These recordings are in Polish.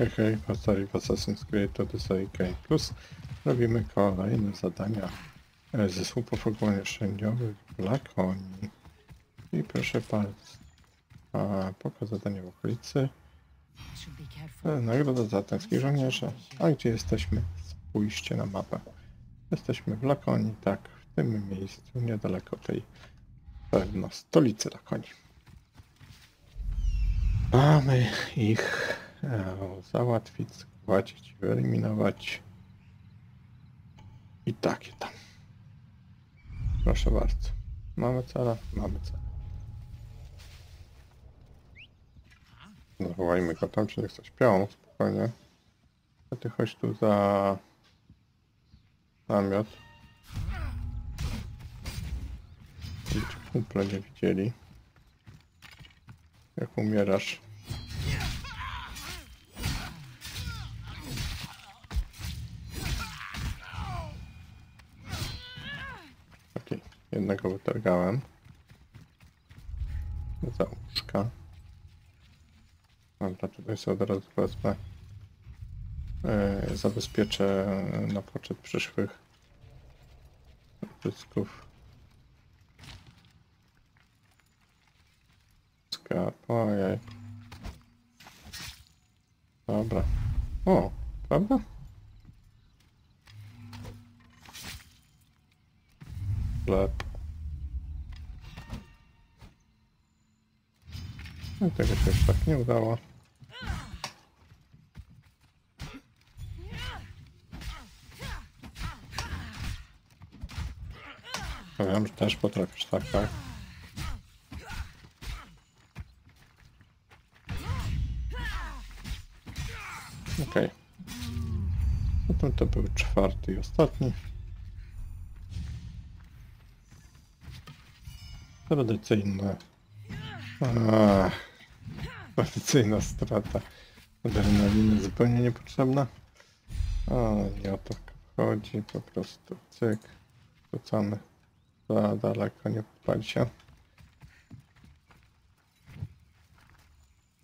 Hej, hej, pasali w Assassin's Creed Odyssey K+. Robimy kolejne zadania e, ze słupów ogólnie szyndiowych w Lakonii. I proszę Państwa, pokaz zadania w okolicy. E, Nagroda za tęskich żołnierzy. A gdzie jesteśmy? Spójrzcie na mapę. Jesteśmy w Lakonii, tak, w tym miejscu, niedaleko tej pewno stolicy Lakonii. Mamy ich załatwić, zgładzić, wyeliminować. I takie tam. Proszę bardzo. Mamy cela? Mamy cel. Zawołajmy go tam, czy nie chce śpią, spokojnie. A ty chodź tu za namiot. Cię kumple nie widzieli. Jak umierasz. Jednego wytargałem. Za łóżka. Dobra, tutaj sobie od razu wezmę. Yy, zabezpieczę na poczet przyszłych zysków. Skarb, ojej. Dobra. O, prawda? No tego się już tak nie udało. Wiem, że też potrafisz, tak, tak. Okej. Potem to był czwarty i ostatni. Tradycyjne. Ach, tradycyjna strata. Adrenaliny zupełnie niepotrzebna. O, nie o to chodzi, po prostu cyk. Rzucamy za daleko, nie podpali się.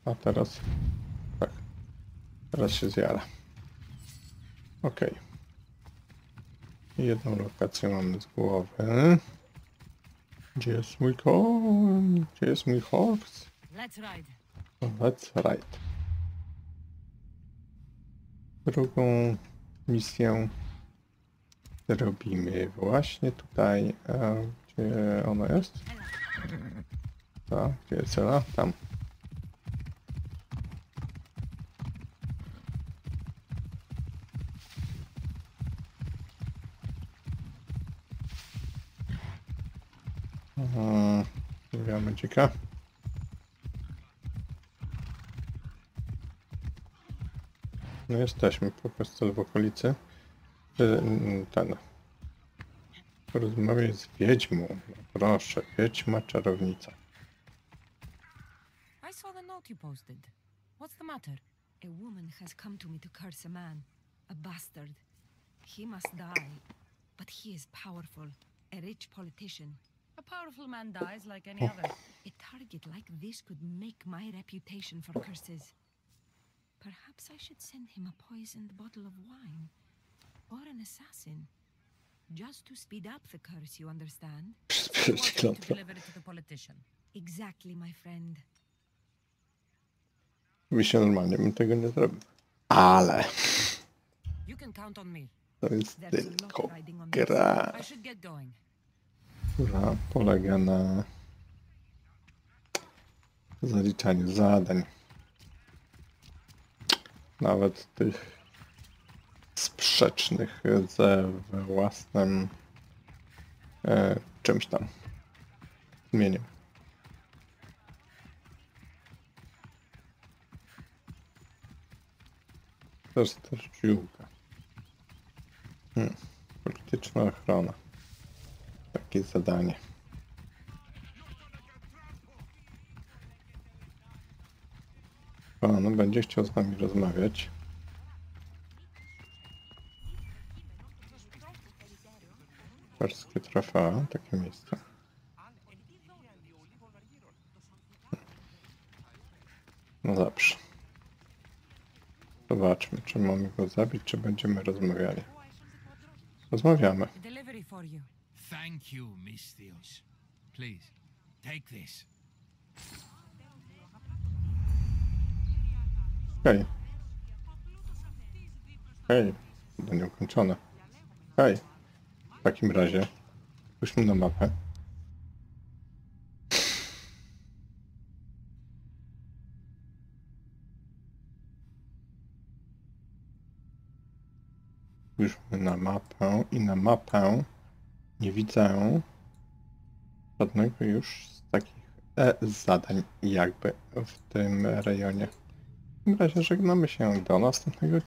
A teraz, tak, teraz się zjara. Ok. Jedną lokację mamy z głowy. Gdzie jest mój koń? Gdzie jest mój horse? Let's ride. Let's ride. Drugą misję robimy właśnie tutaj. E, gdzie ona jest? Tak, gdzie jest cela? Tam. Aha, Wybieramy dzika. No jesteśmy po prostu w okolicy. Y, Ten. Porozmawiaj z wiedźmą. No proszę, wiedźma czarownica. I saw the note you posted. What's the matter? A woman has come to me to curse a man, a bastard. He must die, but he is powerful, a rich politician. A powerful man dies like any other. A target like this could make my reputation for curses. Perhaps I should send him a poisoned bottle of wine, or an assassin, just to speed up the curse, you understand? He wants you to deliver it to the politician. Exactly, my friend. Oczywiście normalnie bym tego nie zrobił. Ale You can count on me. to jest There's a tylko lot riding on this. gra, która polega na zaliczaniu zadań. Nawet tych sprzecznych ze własnym e, czymś tam imieniem. To jest też dziółka. Hmm. Polityczna ochrona. Takie zadanie. Pan będzie chciał z nami rozmawiać. Perskie trofea, takie miejsce. No dobrze. Zobaczmy, czy mamy go zabić, czy będziemy rozmawiali. Rozmawiamy. Thank you, Miss Theos. Please, take this. Hej. Hej. To nieukończone. Hej. W takim razie spójrzmy na mapę. Spójrzmy na mapę i na mapę nie widzę żadnego już z takich e, zadań jakby w tym rejonie. W takim razie żegnamy się do następnego